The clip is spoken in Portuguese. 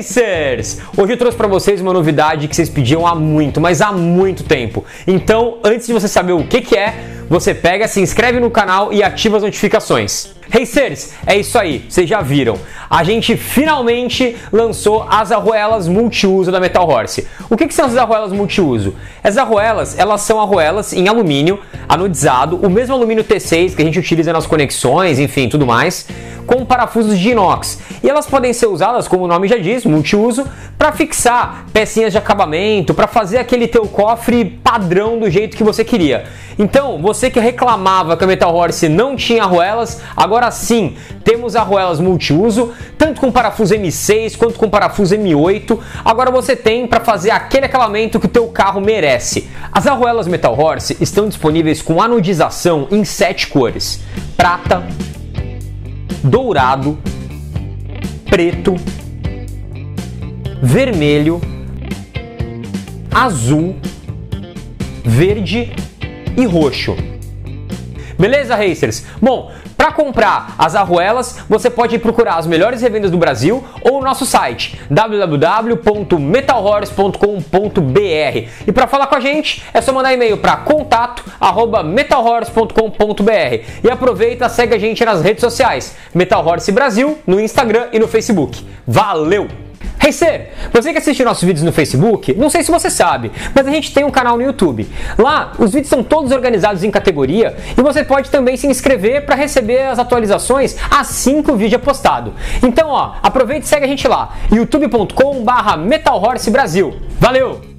Racers! Hoje eu trouxe para vocês uma novidade que vocês pediam há muito, mas há muito tempo. Então, antes de você saber o que, que é, você pega, se inscreve no canal e ativa as notificações. Racers, é isso aí, vocês já viram. A gente finalmente lançou as arruelas multiuso da Metal Horse. O que, que são as arruelas multiuso? As arruelas, elas são arruelas em alumínio anodizado, o mesmo alumínio T6 que a gente utiliza nas conexões, enfim, tudo mais, com parafusos de inox. E elas podem ser usadas, como o nome já diz, multiuso, para fixar pecinhas de acabamento, para fazer aquele teu cofre padrão do jeito que você queria. Então, você que reclamava que a Metal Horse não tinha arruelas, agora sim, temos arruelas multiuso, tanto com parafuso M6 quanto com parafuso M8. Agora você tem para fazer aquele acabamento que o teu carro merece. As arruelas Metal Horse estão disponíveis com anodização em sete cores: prata, dourado, preto, vermelho, azul, verde e roxo. Beleza, racers? Bom, para comprar as arruelas, você pode procurar as melhores revendas do Brasil ou o nosso site www.metalhorse.com.br. E para falar com a gente, é só mandar e-mail para contato@metalhorse.com.br. E aproveita, segue a gente nas redes sociais, Metal Horse Brasil, no Instagram e no Facebook. Valeu! Hey Ser, você que assiste nossos vídeos no Facebook, não sei se você sabe, mas a gente tem um canal no YouTube. Lá, os vídeos são todos organizados em categoria e você pode também se inscrever para receber as atualizações assim que o vídeo é postado. Então, ó, aproveite e segue a gente lá, youtube.com/metalhorsebrasil. Valeu!